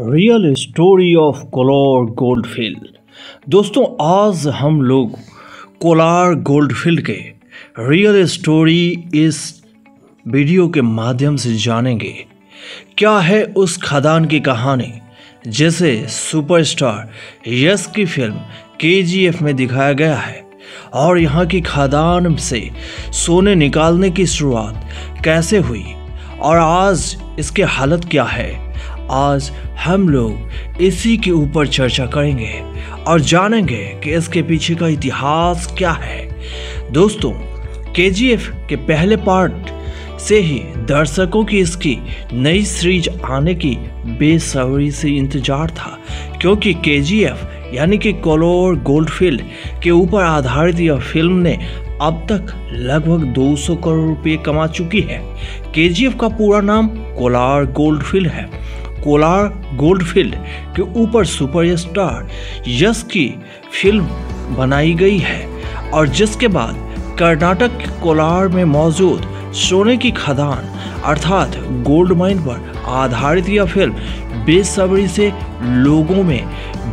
Real story of Kolar goldfield दोस्तों, आज हम लोग कोलार गोल्डफील्ड के रियल स्टोरी इस वीडियो के माध्यम से जानेंगे। क्या है उस खदान की कहानी जिसे सुपरस्टार यश की फ़िल्म के में दिखाया गया है? और यहाँ की खदान से सोने निकालने की शुरुआत कैसे हुई? और आज इसकी हालत क्या है? आज हम लोग इसी के ऊपर चर्चा करेंगे और जानेंगे कि इसके पीछे का इतिहास क्या है। दोस्तों के के पहले पार्ट से ही दर्शकों की इसकी नई सीरीज़ आने की बेसब्री से इंतज़ार था, क्योंकि के यानी कि कोलोर गोल्डफील्ड के ऊपर आधारित यह फ़िल्म ने अब तक लगभग 200 करोड़ रुपए कमा चुकी है। के का पूरा नाम कोलार गोल्डफील्ड है। कोलार गोल्डफील्ड के ऊपर सुपरस्टार यश की फ़िल्म बनाई गई है और जिसके बाद कर्नाटक के कोलार में मौजूद सोने की खदान, अर्थात गोल्ड माइन पर आधारित यह फ़िल्म बेसब्री से लोगों में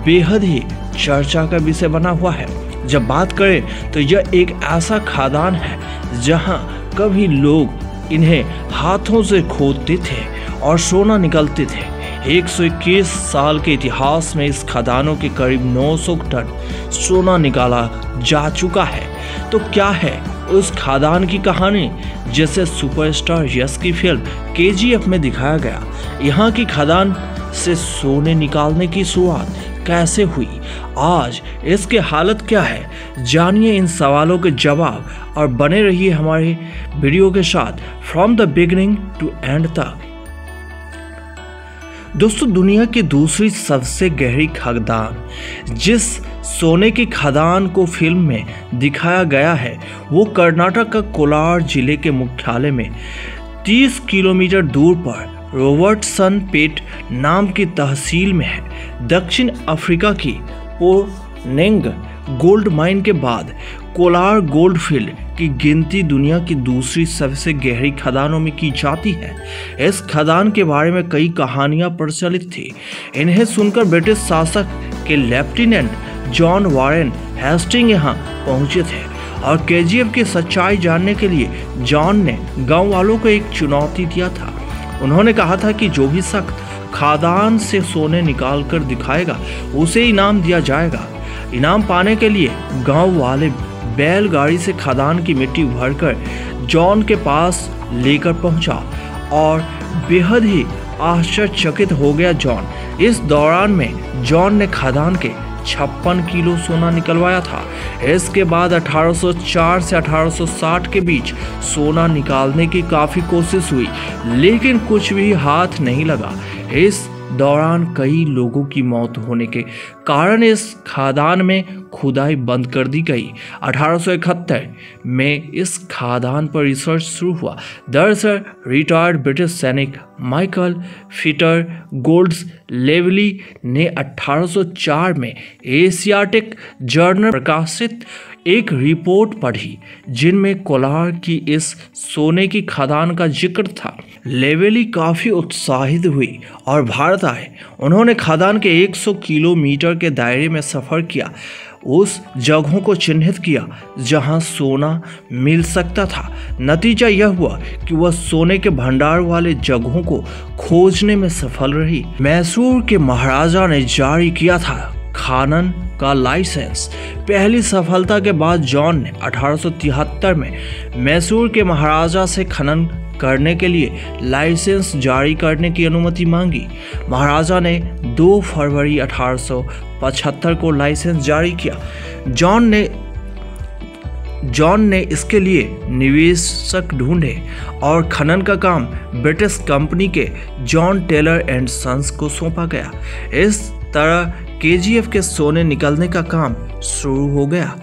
बेहद ही चर्चा का विषय बना हुआ है। जब बात करें तो यह एक ऐसा खादान है जहाँ कभी लोग इन्हें हाथों से खोदते थे और सोना निकलते थे। 121 साल के इतिहास में इस खदानों के करीब 900 टन सोना निकाला जा चुका है। तो क्या है उस खादान की कहानी, जिसे सुपरस्टार यश की फ़िल्म के में दिखाया गया? यहाँ की खदान से सोने निकालने की शुरुआत कैसे हुई? आज इसके हालत क्या है? जानिए इन सवालों के जवाब और बने रहिए हमारे वीडियो के साथ। From the beginning to end तक। दोस्तों, दुनिया की दूसरी सबसे गहरी खदान, जिस सोने की खदान को फ़िल्म में दिखाया गया है, वो कर्नाटक का कोलार ज़िले के मुख्यालय में 30 किलोमीटर दूर पर रोबर्टसन पेट नाम की तहसील में है। दक्षिण अफ्रीका की पोनेंग गोल्ड माइन के बाद कोलार गोल्ड फ़ील्ड की गिनती दुनिया की दूसरी सबसे गहरी खदानों में की जाती है। इस खदान के बारे में कई कहानियाँ प्रचलित थी। इन्हें सुनकर ब्रिटिश शासक के लेफ्टिनेंट जॉन वारेन हेस्टिंग यहाँ पहुँचे थे और के की सच्चाई जानने के लिए जॉन ने गाँव वालों को एक चुनौती दिया था। उन्होंने कहा था कि जो भी शख्स खादान से सोने निकाल कर दिखाएगा, उसे इनाम दिया जाएगा। इनाम पाने के लिए गाँव वाले बैलगाड़ी से खदान की मिट्टी भरकर जॉन के पास लेकर पहुँचा और बेहद ही आश्चर्यचकित हो गया जॉन। इस दौरान में जॉन ने खदान के छप्पन किलो सोना निकलवाया था। इसके बाद 1804 से 1860 के बीच सोना निकालने की काफ़ी कोशिश हुई, लेकिन कुछ भी हाथ नहीं लगा। इस दौरान कई लोगों की मौत होने के कारण इस खादान में खुदाई बंद कर दी गई। 1871 में इस खादान पर रिसर्च शुरू हुआ। दरअसल, रिटायर्ड ब्रिटिश सैनिक माइकल फिटर गोल्ड्स लेवली ने 1804 में एशियाटिक जर्नल प्रकाशित एक रिपोर्ट पढ़ी, जिनमें कोलार की इस सोने की खदान का ज़िक्र था। लेवेली काफ़ी उत्साहित हुई और भारत आए। उन्होंने खदान के 100 किलोमीटर के दायरे में सफ़र किया। उस जगहों को चिन्हित किया जहाँ सोना मिल सकता था। नतीजा यह हुआ कि वह सोने के भंडार वाले जगहों को खोजने में सफल रही। मैसूर के महाराजा ने जारी किया था खानन का लाइसेंस। पहली सफलता के बाद जॉन ने 1873 में मैसूर के महाराजा से खनन करने के लिए लाइसेंस जारी करने की अनुमति मांगी। महाराजा ने 2 फरवरी 1875 को लाइसेंस जारी किया। जॉन ने जॉन ने इसके लिए निवेशक ढूंढे और खनन का काम ब्रिटिश कंपनी के जॉन टेलर एंड सन्स को सौंपा गया। इस तरह केजीएफ के सोने निकलने का काम शुरू हो गया।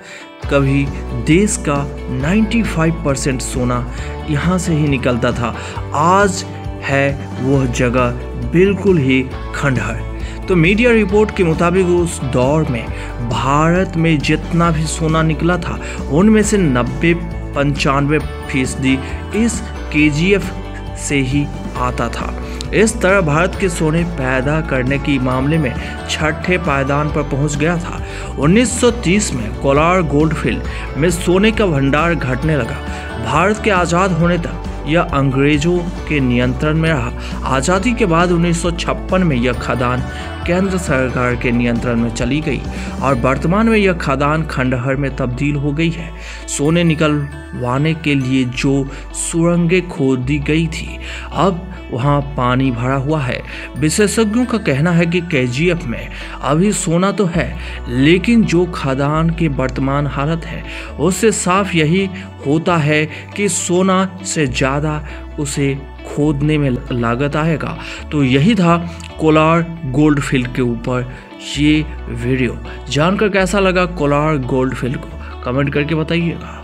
कभी देश का 95 परसेंट सोना यहाँ से ही निकलता था। आज है वह जगह बिल्कुल ही खंडहर तो मीडिया रिपोर्ट के मुताबिक उस दौर में भारत में जितना भी सोना निकला था, उनमें से नब्बे पंचानवे फ़ीसदी इस केजीएफ से ही आता था। इस तरह भारत के सोने पैदा करने की मामले में छठे पायदान पर पहुँच गया था। 1930 में कोलार गोल्डफील्ड में सोने का भंडार घटने लगा। भारत के आज़ाद होने तक यह अंग्रेज़ों के नियंत्रण में रहा। आज़ादी के बाद 1956 में यह खदान केंद्र सरकार के नियंत्रण में चली गई और वर्तमान में यह खदान खंडहर में तब्दील हो गई है। सोने निकलवाने के लिए जो सुरंगें खोदी गई थी, अब वहाँ पानी भरा हुआ है। विशेषज्ञों का कहना है कि के में अभी सोना तो है, लेकिन जो खदान की वर्तमान हालत है, उससे साफ़ यही होता है कि सोना से ज़्यादा उसे खोदने में लागत आएगा। तो यही था कोलार गोल्ड फ़ील्ड के ऊपर ये वीडियो। जानकर कैसा लगा कोलार गोल्ड फ़ील्ड को? कमेंट करके बताइएगा।